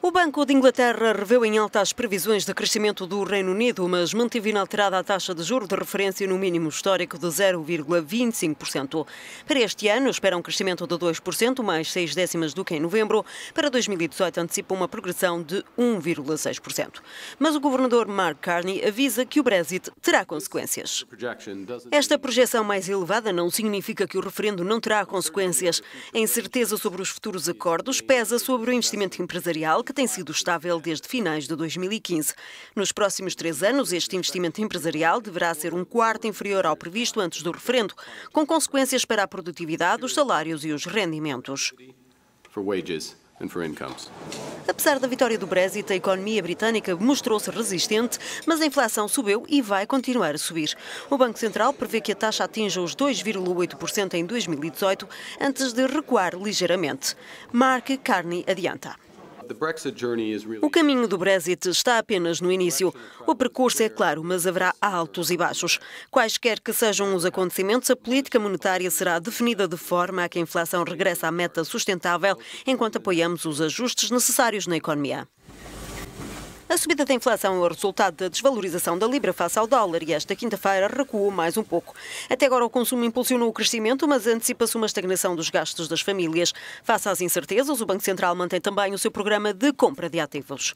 O Banco de Inglaterra reveu em alta as previsões de crescimento do Reino Unido, mas manteve inalterada a taxa de juro de referência no mínimo histórico de 0,25%. Para este ano, espera um crescimento de 2%, mais 6 décimas do que em novembro. Para 2018, antecipa uma progressão de 1,6%. Mas o governador Mark Carney avisa que o Brexit terá consequências. Esta projeção mais elevada não significa que o referendo não terá consequências. A incerteza sobre os futuros acordos pesa sobre o investimento empresarial que tem sido estável desde finais de 2015. Nos próximos três anos, este investimento empresarial deverá ser um quarto inferior ao previsto antes do referendo, com consequências para a produtividade, os salários e os rendimentos. Apesar da vitória do Brexit, a economia britânica mostrou-se resistente, mas a inflação subiu e vai continuar a subir. O Banco Central prevê que a taxa atinja os 2,8% em 2018, antes de recuar ligeiramente. Mark Carney adianta. O caminho do Brexit está apenas no início. O percurso é claro, mas haverá altos e baixos. Quaisquer que sejam os acontecimentos, a política monetária será definida de forma a que a inflação regresse à meta sustentável, enquanto apoiamos os ajustes necessários na economia. A subida da inflação é o resultado da desvalorização da libra face ao dólar e esta quinta-feira recuou mais um pouco. Até agora o consumo impulsionou o crescimento, mas antecipa-se uma estagnação dos gastos das famílias. Face às incertezas, o Banco Central mantém também o seu programa de compra de ativos.